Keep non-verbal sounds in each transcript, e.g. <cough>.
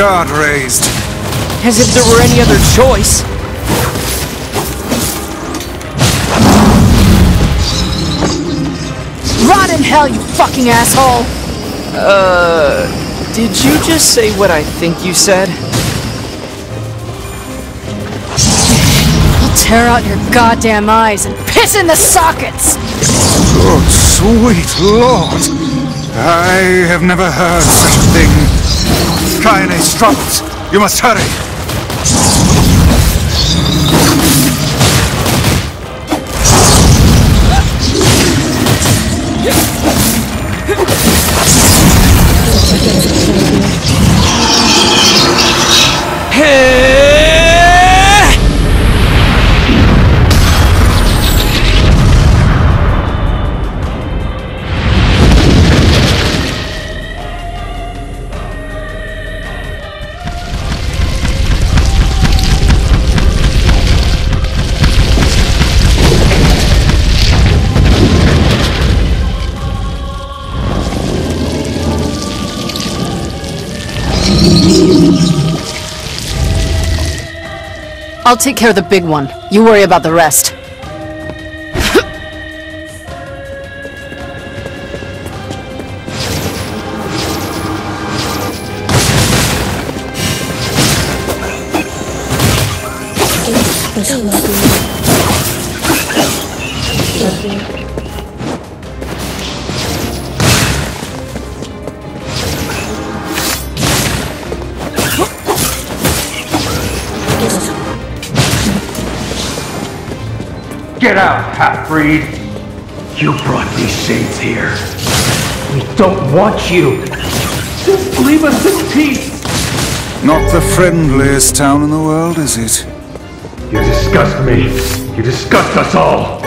guard raised. As if there were any other choice. Rot in hell, you fucking asshole! Uh, did you just say what I think you said? I'll tear out your goddamn eyes and piss in the sockets! Good sweet lord! I have never heard such a thing. Kaine struggles. You must hurry. I'll take care of the big one. You worry about the rest. <laughs> Get out, half-breed! You brought these shades here. We don't want you. Just leave us in peace. Not the friendliest town in the world, is it? You disgust me. You disgust us all.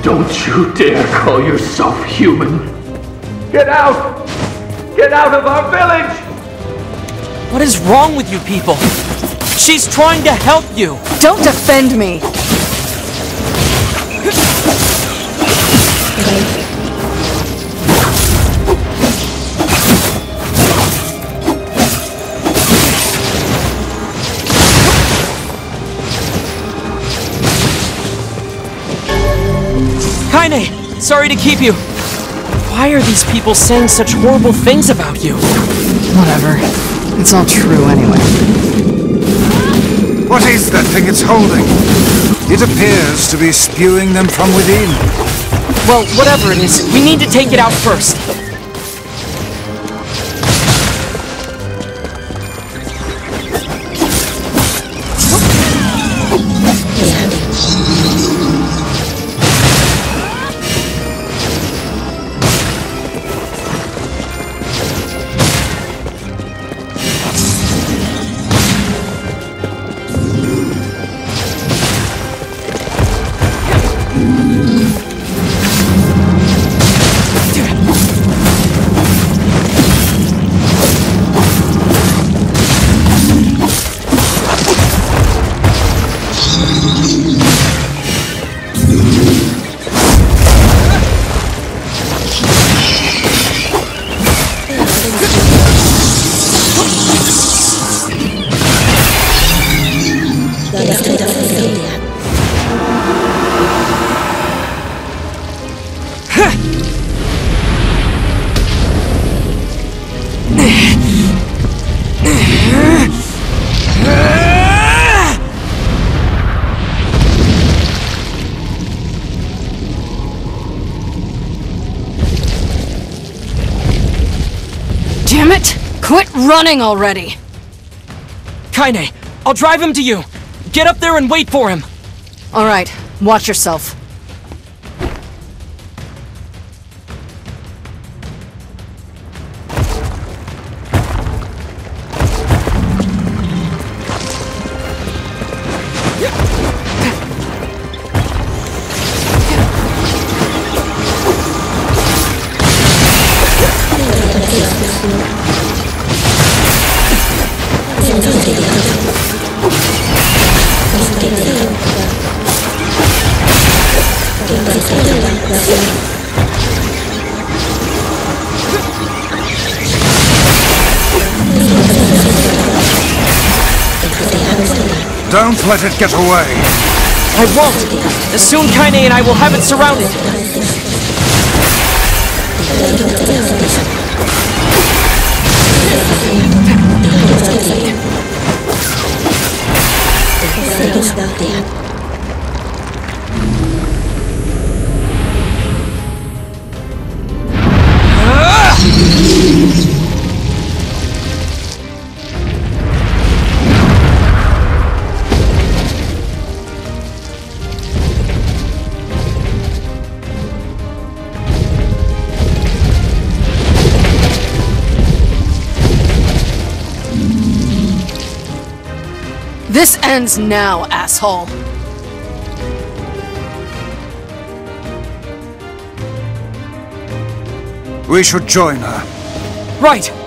Don't you dare call yourself human. Get out! Get out of our village! What is wrong with you people? She's trying to help you! Don't defend me! Kaine! Sorry to keep you. Why are these people saying such horrible things about you? Whatever. It's all true anyway. What is that thing it's holding? It appears to be spewing them from within. Well, whatever it is, we need to take it out first. Quit running already! Kaine, I'll drive him to you. Get up there and wait for him. Alright, watch yourself. Don't let it get away! I won't! Soon Kaine and I will have it surrounded! This ends now, asshole. We should join her. Right!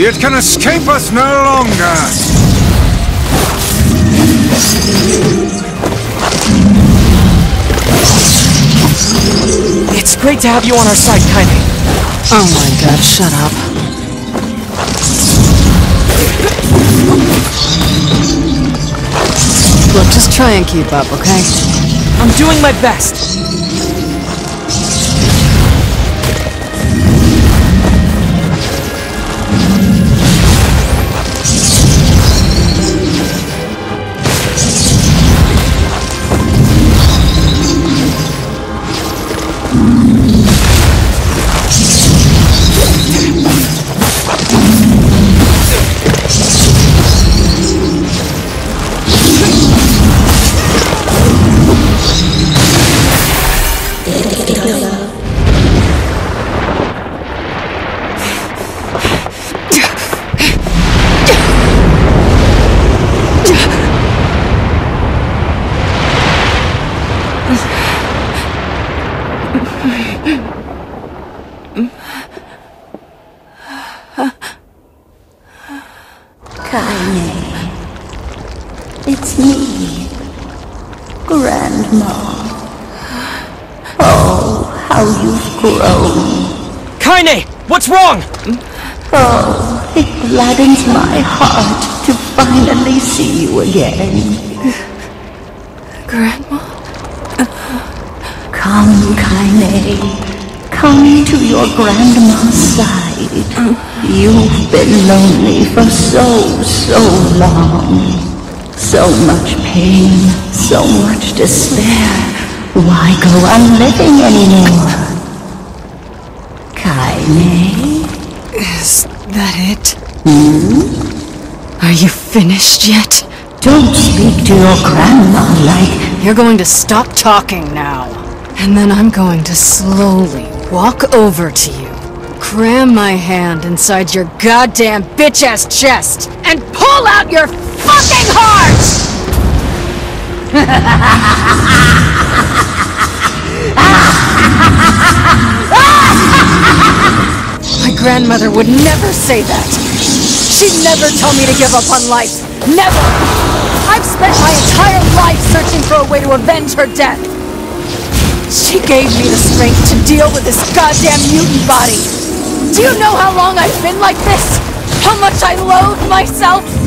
It can escape us no longer! It's great to have you on our side, Kaine. Oh my god, shut up. Look, just try and keep up, okay? I'm doing my best. It's me, Grandma. Oh, how you've grown. Kaine! What's wrong? Oh, it gladdens my heart to finally see you again. Grandma? Come, Kaine. Come to your grandma's side. You've been lonely for so, so long. So much pain, so much despair. Why go on living anymore? Kaine? Is that it? Hmm? Are you finished yet? Don't speak to your grandma like... You're going to stop talking now. And then I'm going to slowly walk over to you, cram my hand inside your goddamn bitch-ass chest, and pull out your fucking heart! <laughs> My grandmother would never say that. She'd never tell me to give up on life. Never! I've spent my entire life searching for a way to avenge her death. She gave me the strength to deal with this goddamn mutant body. Do you know how long I've been like this? How much I loathe myself?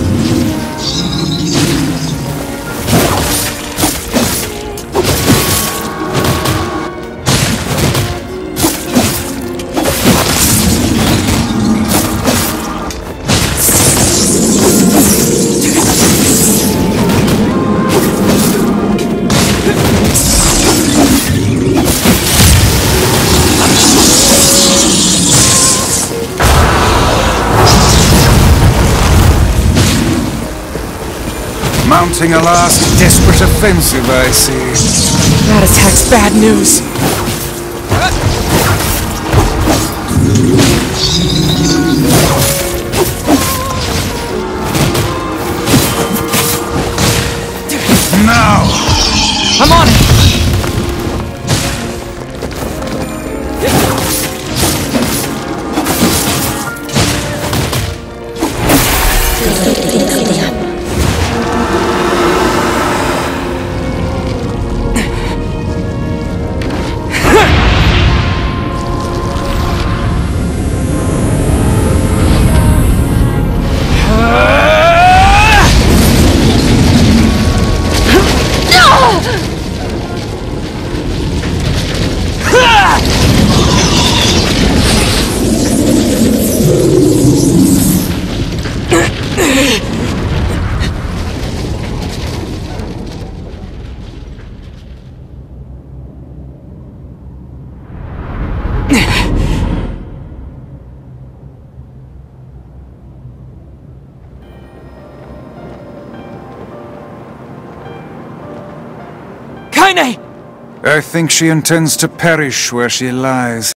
mounting a last desperate offensive, I see. That attack's bad news. Now! I'm on it! I think she intends to perish where she lies.